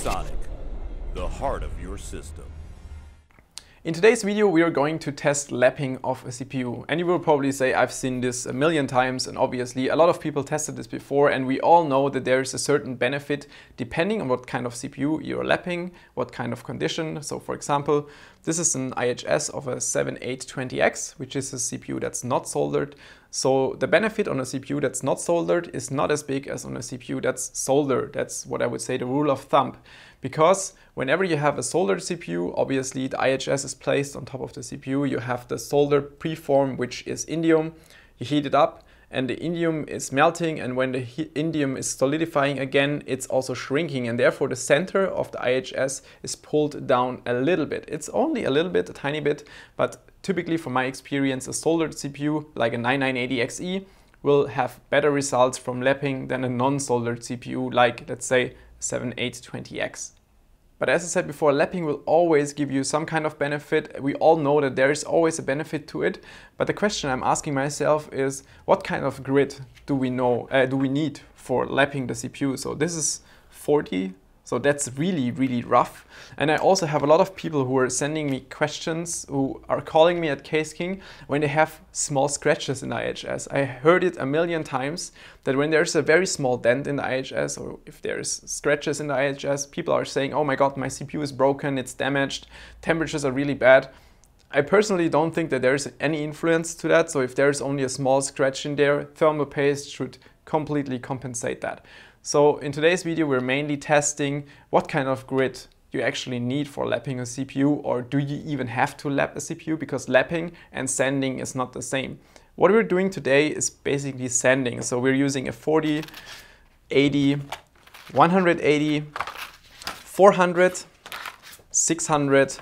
ViewSonic, the heart of your system. In today's video we are going to test lapping of a CPU and you will probably say I've seen this a million times and obviously a lot of people tested this before and we all know that there is a certain benefit depending on what kind of CPU you're lapping, what kind of condition. So for example this is an IHS of a 7820X which is a CPU that's not soldered. So the benefit on a CPU that's not soldered is not as big as on a CPU that's soldered. That's what I would say the rule of thumb because whenever you have a soldered CPU, obviously the IHS is placed on top of the CPU. You have the solder preform, which is indium. You heat it up and the indium is melting and when the indium is solidifying again it's also shrinking and therefore the center of the IHS is pulled down a little bit. It's only a little bit, a tiny bit, but typically from my experience a soldered CPU like a 9980XE will have better results from lapping than a non-soldered CPU like let's say 7820X. But as I said before, lapping will always give you some kind of benefit. We all know that there is always a benefit to it. But the question I'm asking myself is, what kind of grit do we know, uh, do we need for lapping the CPU? So this is 40 so that's really, really rough. And I also have a lot of people who are sending me questions, who are calling me at Caseking when they have small scratches in the IHS. I heard it a million times that when there's a very small dent in the IHS or if there's scratches in the IHS, people are saying, oh my God, my CPU is broken, it's damaged, temperatures are really bad. I personally don't think that there's any influence to that. So if there's only a small scratch in there, thermal paste should completely compensate that. So in today's video, we're mainly testing what kind of grit you actually need for lapping a CPU or do you even have to lap a CPU because lapping and sanding is not the same. What we're doing today is basically sanding. So we're using a 40, 80, 180, 400, 600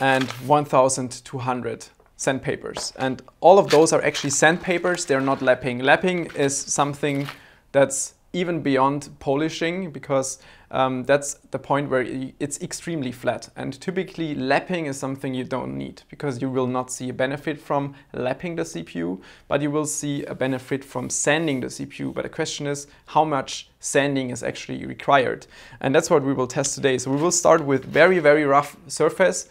and 1200 sandpapers. And all of those are actually sandpapers, they're not lapping. Lapping is something that's even beyond polishing because um, that's the point where it's extremely flat. And typically lapping is something you don't need because you will not see a benefit from lapping the CPU, but you will see a benefit from sanding the CPU. But the question is how much sanding is actually required. And that's what we will test today. So we will start with very, very rough surface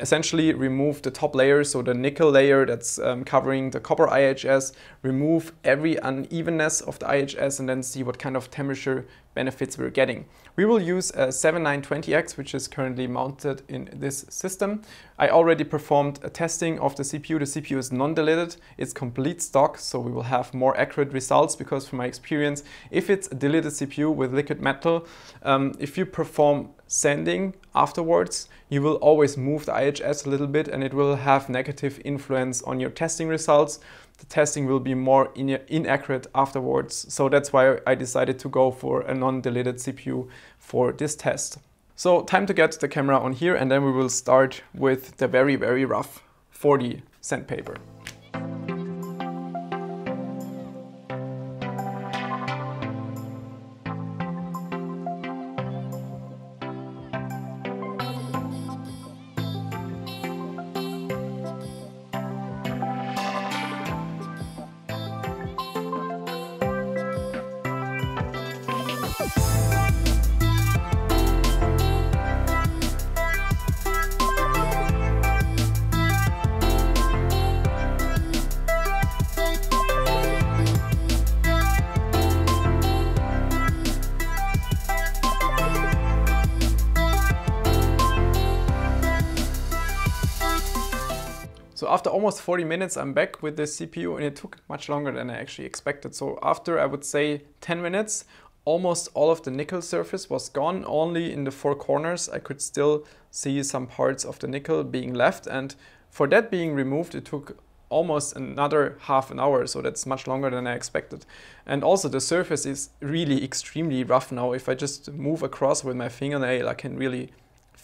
essentially remove the top layer, so the nickel layer that's um, covering the copper IHS, remove every unevenness of the IHS and then see what kind of temperature benefits we're getting. We will use a 7920X, which is currently mounted in this system. I already performed a testing of the CPU. The CPU is non-delidded, it's complete stock, so we will have more accurate results because from my experience, if it's a delidded CPU with liquid metal, um, if you perform sanding afterwards, you will always move the IHS a little bit and it will have negative influence on your testing results the testing will be more in inaccurate afterwards. So that's why I decided to go for a non-delidded CPU for this test. So time to get the camera on here and then we will start with the very, very rough 40 sandpaper. So after almost 40 minutes, I'm back with the CPU and it took much longer than I actually expected. So after I would say 10 minutes, almost all of the nickel surface was gone. Only in the four corners, I could still see some parts of the nickel being left. And for that being removed, it took almost another half an hour, so that's much longer than I expected. And also the surface is really extremely rough now. If I just move across with my fingernail, I can really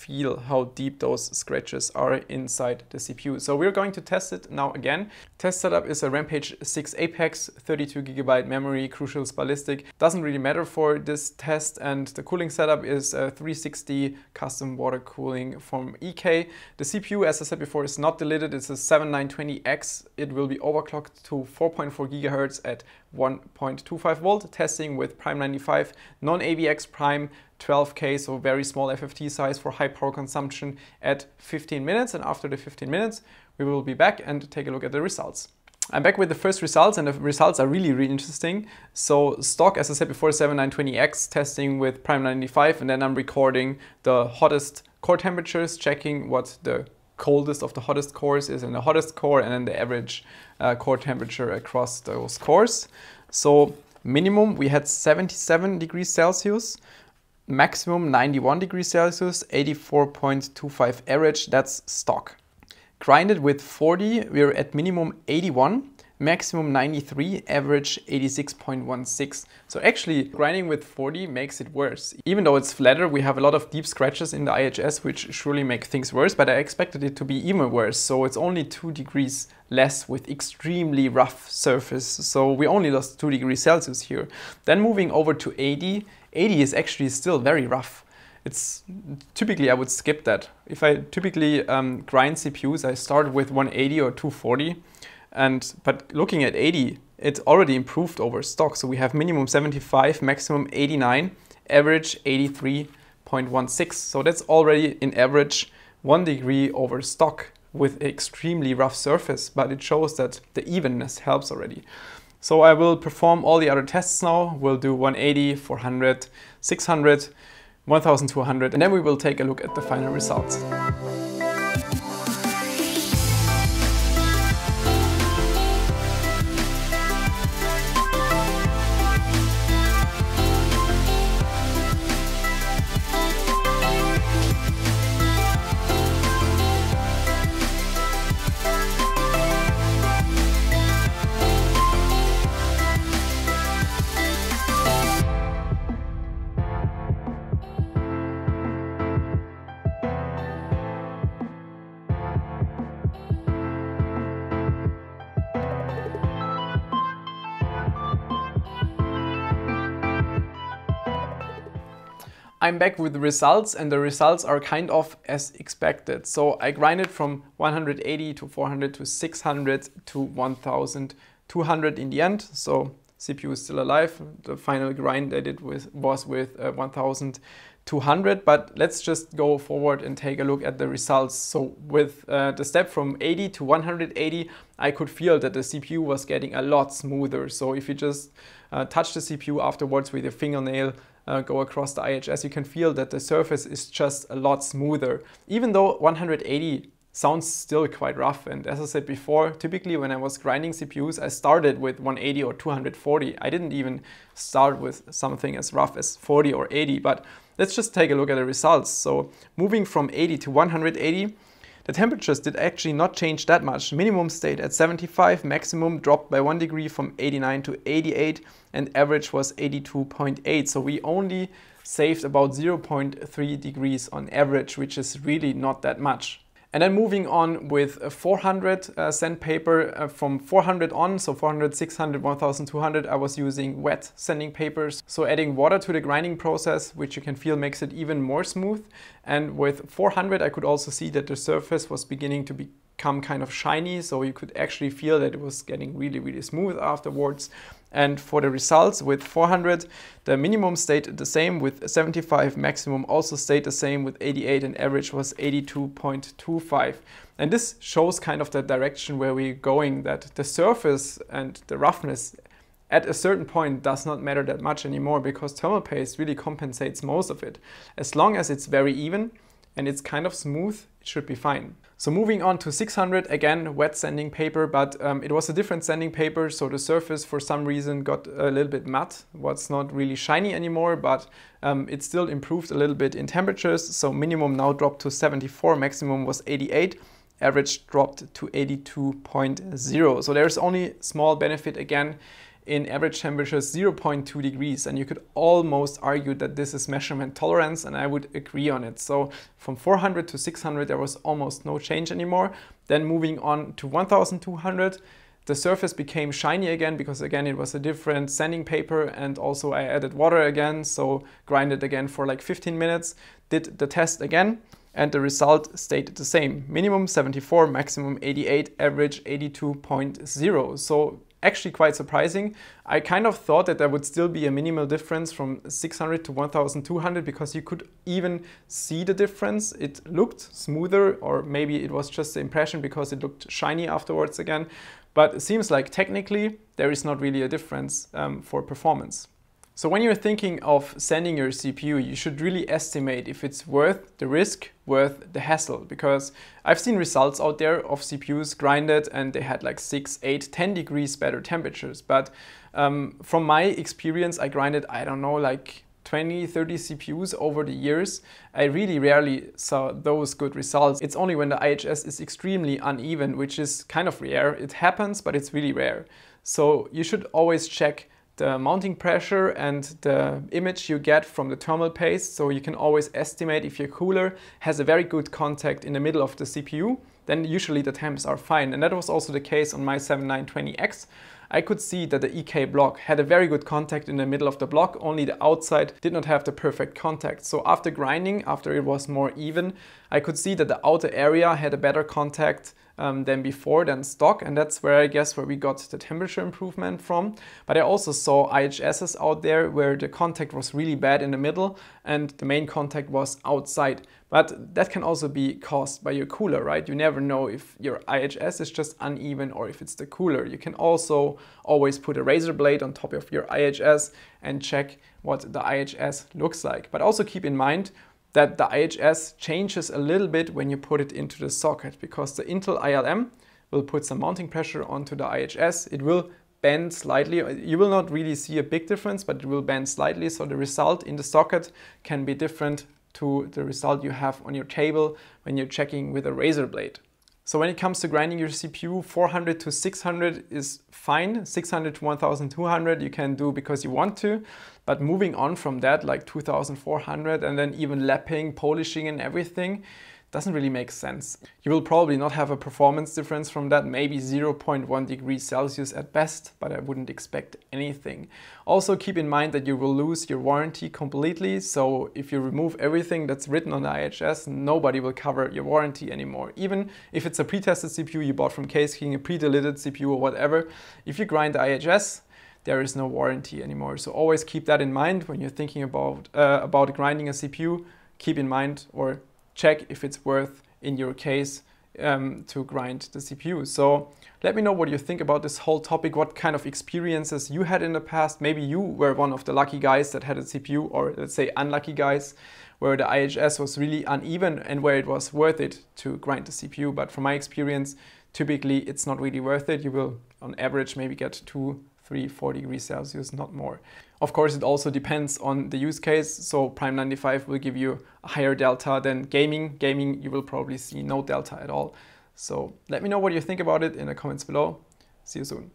feel how deep those scratches are inside the CPU. So we're going to test it now again. Test setup is a Rampage 6 Apex, 32 gigabyte memory, Crucials Ballistix. Doesn't really matter for this test and the cooling setup is a 360 custom water cooling from EK. The CPU, as I said before, is not delidded. It's a 7920X. It will be overclocked to 4.4 gigahertz at 1.25 volt, testing with Prime 95, non-AVX Prime, 12K, so very small FFT size for high power consumption at 15 minutes. And after the 15 minutes, we will be back and take a look at the results. I'm back with the first results and the results are really, really interesting. So stock, as I said before, 7920X testing with Prime 95 and then I'm recording the hottest core temperatures, checking what the coldest of the hottest cores is in the hottest core and then the average uh, core temperature across those cores. So minimum we had 77 degrees Celsius, maximum 91 degrees Celsius, 84.25 average, that's stock. Grinded with 40, we're at minimum 81, maximum 93, average 86.16. So actually grinding with 40 makes it worse. Even though it's flatter, we have a lot of deep scratches in the IHS, which surely make things worse, but I expected it to be even worse. So it's only two degrees less with extremely rough surface. So we only lost two degrees Celsius here. Then moving over to 80, 80 is actually still very rough it's typically I would skip that. If I typically um, grind CPUs, I start with 180 or 240, and but looking at 80, it's already improved over stock. So we have minimum 75, maximum 89, average 83.16. So that's already in average one degree over stock with extremely rough surface, but it shows that the evenness helps already. So I will perform all the other tests now. We'll do 180, 400, 600, 1200 and then we will take a look at the final results. I'm back with the results and the results are kind of as expected. So I grinded from 180 to 400 to 600 to 1200 in the end. So CPU is still alive. The final grind I did with, was with uh, 1200, but let's just go forward and take a look at the results. So with uh, the step from 80 to 180, I could feel that the CPU was getting a lot smoother. So if you just uh, touch the CPU afterwards with your fingernail, uh, go across the IHS, you can feel that the surface is just a lot smoother. Even though 180 sounds still quite rough. And as I said before, typically when I was grinding CPUs, I started with 180 or 240. I didn't even start with something as rough as 40 or 80, but let's just take a look at the results. So moving from 80 to 180, the temperatures did actually not change that much. Minimum stayed at 75, maximum dropped by 1 degree from 89 to 88, and average was 82.8. So we only saved about 0.3 degrees on average, which is really not that much. And then moving on with a 400 uh, sandpaper uh, from 400 on, so 400, 600, 1200, I was using wet sanding papers. So adding water to the grinding process, which you can feel makes it even more smooth. And with 400, I could also see that the surface was beginning to become kind of shiny. So you could actually feel that it was getting really, really smooth afterwards. And for the results with 400, the minimum stayed the same with 75, maximum also stayed the same with 88 and average was 82.25. And this shows kind of the direction where we're going that the surface and the roughness at a certain point does not matter that much anymore because thermal paste really compensates most of it. As long as it's very even and it's kind of smooth, it should be fine. So moving on to 600, again, wet sanding paper, but um, it was a different sanding paper, so the surface for some reason got a little bit matte. What's not really shiny anymore, but um, it still improved a little bit in temperatures. So minimum now dropped to 74, maximum was 88 average dropped to 82.0. So there's only small benefit again in average temperatures 0.2 degrees and you could almost argue that this is measurement tolerance and I would agree on it. So from 400 to 600 there was almost no change anymore. Then moving on to 1200 the surface became shiny again because again it was a different sanding paper and also I added water again so grinded again for like 15 minutes did the test again and the result stayed the same minimum 74 maximum 88 average 82.0 so actually quite surprising. I kind of thought that there would still be a minimal difference from 600 to 1200 because you could even see the difference. It looked smoother or maybe it was just the impression because it looked shiny afterwards again. But it seems like technically there is not really a difference um, for performance. So when you're thinking of sending your CPU, you should really estimate if it's worth the risk, worth the hassle. Because I've seen results out there of CPUs grinded and they had like 6, 8, 10 degrees better temperatures. But um, from my experience, I grinded, I don't know, like 20, 30 CPUs over the years, I really rarely saw those good results. It's only when the IHS is extremely uneven, which is kind of rare. It happens, but it's really rare. So you should always check the mounting pressure and the image you get from the thermal paste. So you can always estimate if your cooler has a very good contact in the middle of the CPU, then usually the temps are fine. And that was also the case on my 7920X. I could see that the EK block had a very good contact in the middle of the block, only the outside did not have the perfect contact. So after grinding, after it was more even, I could see that the outer area had a better contact um, than before than stock and that's where I guess where we got the temperature improvement from. But I also saw IHSs out there where the contact was really bad in the middle and the main contact was outside. But that can also be caused by your cooler, right? You never know if your IHS is just uneven or if it's the cooler. You can also always put a razor blade on top of your IHS and check what the IHS looks like. But also keep in mind that the IHS changes a little bit when you put it into the socket because the Intel ILM will put some mounting pressure onto the IHS. It will bend slightly. You will not really see a big difference, but it will bend slightly. So the result in the socket can be different to the result you have on your table when you're checking with a razor blade. So when it comes to grinding your CPU, 400 to 600 is fine. 600 to 1200 you can do because you want to. But moving on from that, like 2400 and then even lapping, polishing and everything, doesn't really make sense. You will probably not have a performance difference from that, maybe 0.1 degrees Celsius at best, but I wouldn't expect anything. Also keep in mind that you will lose your warranty completely, so if you remove everything that's written on the IHS, nobody will cover your warranty anymore. Even if it's a pre-tested CPU you bought from Caseking, a pre-delidded CPU or whatever, if you grind the IHS, there is no warranty anymore. So always keep that in mind when you're thinking about, uh, about grinding a CPU. Keep in mind or check if it's worth in your case um, to grind the CPU. So let me know what you think about this whole topic, what kind of experiences you had in the past. Maybe you were one of the lucky guys that had a CPU or let's say unlucky guys where the IHS was really uneven and where it was worth it to grind the CPU. But from my experience, typically it's not really worth it. You will on average maybe get two 3, 4 degrees Celsius, not more. Of course, it also depends on the use case. So Prime 95 will give you a higher delta than gaming. Gaming, you will probably see no delta at all. So let me know what you think about it in the comments below. See you soon.